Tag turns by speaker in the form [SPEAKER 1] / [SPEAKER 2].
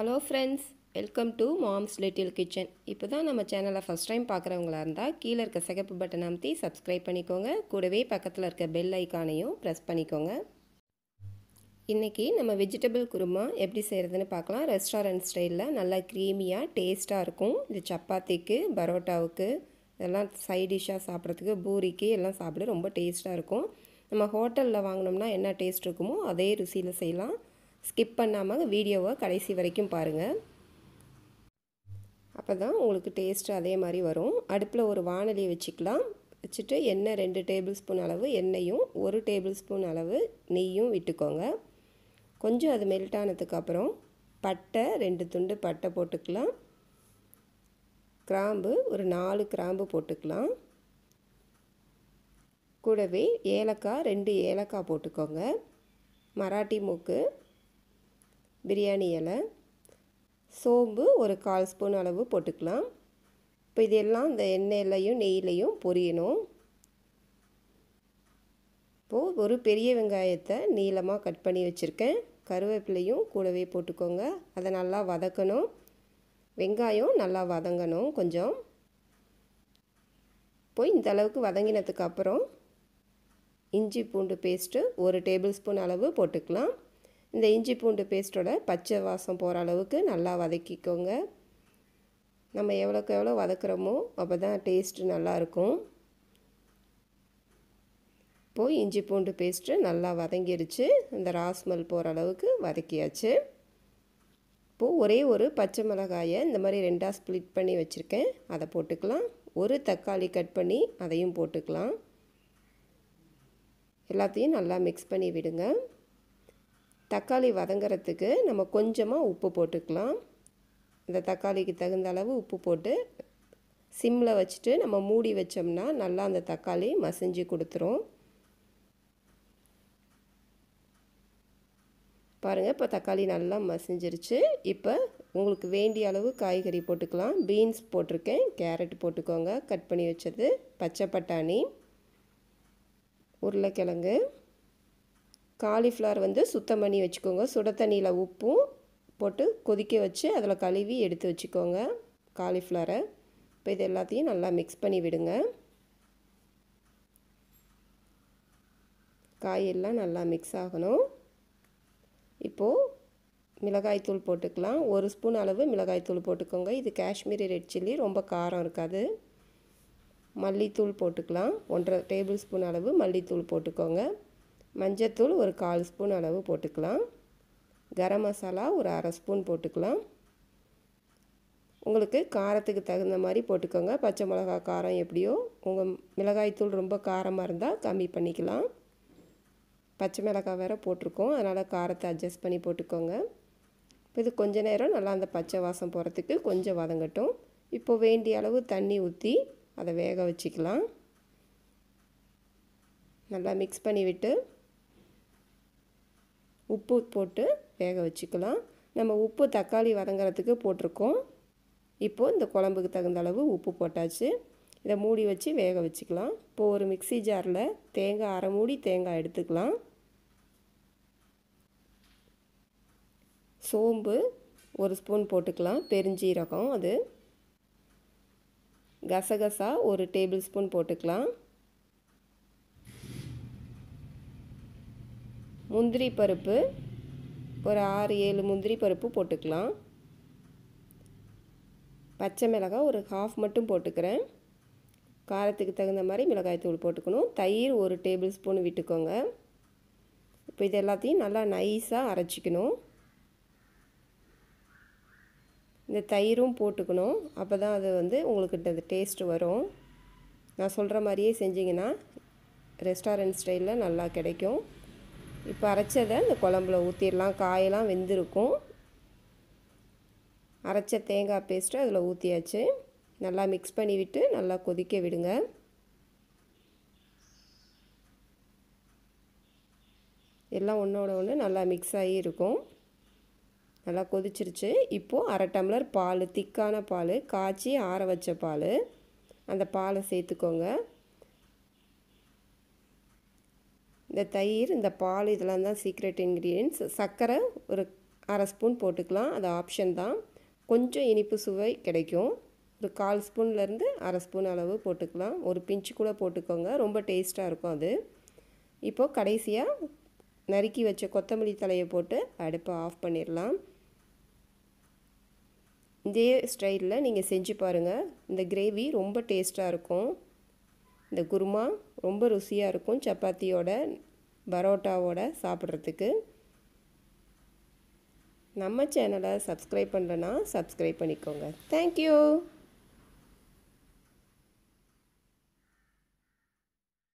[SPEAKER 1] Hello friends welcome to Mom's Little Kitchen இப்போ தான் நம்ம சேனலை ஃபஸ்ட் டைம் பார்க்குறவங்களா இருந்தால் கீழே இருக்க சிகப்பு பட்டன் அமுத்தி சப்ஸ்கிரைப் பண்ணிக்கோங்க. கூடவே பக்கத்தில் இருக்க பெல் ஐக்கானையும் ப்ரெஸ் பண்ணிக்கோங்க. இன்றைக்கி நம்ம வெஜிடபிள் குருமா எப்படி செய்கிறதுன்னு பார்க்கலாம். ரெஸ்டாரண்ட் ஸ்டைலில் நல்லா க்ரீமியாக டேஸ்ட்டாக இருக்கும். இது சப்பாத்திக்கு பரோட்டாவுக்கு இதெல்லாம் சைட் டிஷ்ஷாக சாப்பிட்றதுக்கு பூரிக்கு எல்லாம் சாப்பிட ரொம்ப டேஸ்ட்டாக இருக்கும். நம்ம ஹோட்டலில் வாங்கினோம்னா என்ன டேஸ்ட் இருக்குமோ அதே ருசியில் செய்யலாம். ஸ்கிப் பண்ணாமல் வீடியோவை கடைசி வரைக்கும் பாருங்கள் அப்போ தான் உங்களுக்கு டேஸ்ட்டு அதே மாதிரி வரும். அடுப்பில் ஒரு வானொலியை வச்சுக்கலாம். வச்சுட்டு எண்ணெய் ரெண்டு டேபிள் ஸ்பூன் அளவு எண்ணெயும் ஒரு டேபிள் ஸ்பூன் அளவு நெய்யும் விட்டுக்கோங்க. கொஞ்சம் அது மெல்ட் ஆனதுக்கப்புறம் பட்டை ரெண்டு துண்டு பட்டை போட்டுக்கலாம். கிராம்பு ஒரு நாலு கிராம்பு போட்டுக்கலாம். கூடவே ஏலக்காய் ரெண்டு ஏலக்காய் போட்டுக்கோங்க. மராட்டி மூக்கு பிரியாணி இலை சோம்பு ஒரு கால் ஸ்பூன் அளவு போட்டுக்கலாம். இப்போ இதெல்லாம் இந்த எண்ணெயிலையும் நெய்யிலையும் பொரியணும். இப்போது ஒரு பெரிய வெங்காயத்தை நீளமாக கட் பண்ணி வச்சுருக்கேன். கருவேப்பிலையும் கூடவே போட்டுக்கோங்க. அதை நல்லா வதக்கணும். வெங்காயம் நல்லா வதங்கணும் கொஞ்சம். போய் இந்த அளவுக்கு வதங்கினதுக்கு அப்புறம் இஞ்சி பூண்டு பேஸ்ட்டு ஒரு டேபிள் ஸ்பூன் அளவு போட்டுக்கலாம். இந்த இஞ்சி பூண்டு பேஸ்ட்டோட பச்சை வாசம் போகிற அளவுக்கு நல்லா வதக்கிக்கோங்க. நம்ம எவ்வளோக்கு எவ்வளோ வதக்குறோமோ அப்போ தான் டேஸ்ட்டு நல்லாயிருக்கும் இப்போது இஞ்சி பூண்டு பேஸ்ட்டு நல்லா வதங்கிருச்சு. இந்த ராஸ்மல் போகிற அளவுக்கு வதக்கியாச்சு. இப்போது ஒரே ஒரு பச்சை மிளகாயை இந்த மாதிரி ரெண்டாக ஸ்ப்ளிட் பண்ணி வச்சுருக்கேன். அதை போட்டுக்கலாம். ஒரு தக்காளி கட் பண்ணி அதையும் போட்டுக்கலாம். எல்லாத்தையும் நல்லா மிக்ஸ் பண்ணி விடுங்க. தக்காளி வதங்கிறதுக்கு நம்ம கொஞ்சமாக உப்பு போட்டுக்கலாம். இந்த தக்காளிக்கு தகுந்த அளவு உப்பு போட்டு சிம்மில் வச்சுட்டு நம்ம மூடி வச்சோம்னா நல்லா அந்த தக்காளி மசிஞ்சு கொடுத்துரும். பாருங்கள் இப்போ தக்காளி நல்லா மசிஞ்சிருச்சு. இப்போ உங்களுக்கு வேண்டிய அளவு காய்கறி போட்டுக்கலாம். பீன்ஸ் போட்டிருக்கேன். கேரட் போட்டுக்கோங்க. கட் பண்ணி வச்சது பச்சை பட்டாணி உருளைக்கிழங்கு. காலிஃப்ளவர் வந்து சுத்தம் பண்ணி வச்சுக்கோங்க. சுட தண்ணியில் உப்பும் போட்டு கொதிக்க வச்சு அதில் கழுவி எடுத்து வச்சுக்கோங்க காலிஃப்ளவரை. இப்போ இது எல்லாத்தையும் நல்லா மிக்ஸ் பண்ணி விடுங்க. காயெல்லாம் நல்லா மிக்ஸ் ஆகணும். இப்போது மிளகாய்த்தூள் போட்டுக்கலாம். ஒரு ஸ்பூன் அளவு மிளகாய்த்தூள் போட்டுக்கோங்க. இது காஷ்மீரி ரெட் சில்லி ரொம்ப காரம் இருக்காது. மல்லித்தூள் போட்டுக்கலாம். ஒன்றரை டேபிள் ஸ்பூன் அளவு மல்லித்தூள் போட்டுக்கோங்க. மஞ்சத்தூள் ஒரு கால் ஸ்பூன் அளவு போட்டுக்கலாம். கரம் மசாலா ஒரு அரை ஸ்பூன் போட்டுக்கலாம். உங்களுக்கு காரத்துக்கு தகுந்த மாதிரி போட்டுக்கோங்க. பச்சை மிளகா காரம் எப்படியோ உங்கள் மிளகாய்த்தூள் ரொம்ப காரமாக இருந்தால் கம்மி பண்ணிக்கலாம். பச்சை மிளகாய் வேறு போட்டிருக்கோம். அதனால் காரத்தை அட்ஜஸ்ட் பண்ணி போட்டுக்கோங்க. இப்போ இது கொஞ்ச நேரம் நல்லா அந்த பச்சை வாசம் போகிறதுக்கு கொஞ்சம் வதங்கட்டும். இப்போ வேண்டிய அளவு தண்ணி ஊற்றி அதை வேக வச்சுக்கலாம். நல்லா மிக்ஸ் பண்ணிவிட்டு உப்பு போட்டு வேக வச்சுக்கலாம். நம்ம உப்பு தக்காளி வதங்கிறதுக்கு போட்டிருக்கோம். இப்போது இந்த குழம்புக்கு தகுந்த அளவு உப்பு போட்டாச்சு. இதை மூடி வச்சு வேக வச்சுக்கலாம். இப்போது ஒரு மிக்சி ஜாரில் தேங்காய் அரை மூடி தேங்காய் எடுத்துக்கலாம். சோம்பு ஒரு ஸ்பூன் போட்டுக்கலாம். பெருஞ்சீரகம் அது. கசகசா ஒரு டேபிள் ஸ்பூன் போட்டுக்கலாம். முந்திரி பருப்பு ஒரு ஆறு ஏழு முந்திரி பருப்பு போட்டுக்கலாம். பச்சை மிளகாய் ஒரு ஹாஃப் மட்டும் போட்டுக்கிறேன். காரத்துக்கு தகுந்த மாதிரி மிளகாய் தூள் போட்டுக்கணும். தயிர் ஒரு டேபிள் ஸ்பூன் விட்டுக்கோங்க. இப்போ இது எல்லாத்தையும் நல்லா நைஸாக அரைச்சிக்கணும். இந்த தயிரும் போட்டுக்கணும். அப்போ தான் அது வந்து உங்களுக்கு அது டேஸ்ட்டு வரும். நான் சொல்கிற மாதிரியே செஞ்சிங்கன்னா ரெஸ்டாரண்ட் ஸ்டைலில் நல்லா கிடைக்கும். இப்போ அரைச்சதை இந்த குழம்புல ஊற்றிடலாம் காயெல்லாம் வெந்திருக்கும். அரைச்ச தேங்காய் பேஸ்ட்டு அதில் ஊற்றியாச்சு நல்லா மிக்ஸ் பண்ணி விட்டு நல்லா கொதிக்க விடுங்க. எல்லாம் ஒன்றோட ஒன்று நல்லா மிக்ஸ் ஆகி இருக்கும். நல்லா கொதிச்சிருச்சு. இப்போது அரை டம்ளர் பால் திக்கான பால் காய்ச்சி ஆற வச்ச பால் அந்த பாலை சேர்த்துக்கோங்க. இந்த தயிர் இந்த பால் இதெல்லாம் தான் சீக்ரெட் இன்க்ரீடியன்ஸ் சர்க்கரை ஒரு அரை ஸ்பூன் போட்டுக்கலாம். அது ஆப்ஷன் தான். கொஞ்சம் இனிப்பு சுவை கிடைக்கும். ஒரு கால் ஸ்பூன்லேருந்து அரை ஸ்பூன் அளவு போட்டுக்கலாம். ஒரு பிஞ்சு கூட போட்டுக்கோங்க. ரொம்ப டேஸ்ட்டாக இருக்கும் அது. இப்போது கடைசியாக நறுக்கி வச்ச கொத்தமல்லி தலையை போட்டு அடுப்பை ஆஃப் பண்ணிடலாம். இதே ஸ்டைலில் நீங்கள் செஞ்சு பாருங்கள் இந்த கிரேவி ரொம்ப டேஸ்ட்டாக இருக்கும். இந்த குருமா ரொம்ப ருசியாக இருக்கும் சப்பாத்தியோட பரோட்டாவோட சாப்பிட்றதுக்கு. நம்ம சேனலை சப்ஸ்கிரைப் பண்ணலன்னா சப்ஸ்கிரைப் பண்ணிக்கோங்க. தேங்க்யூ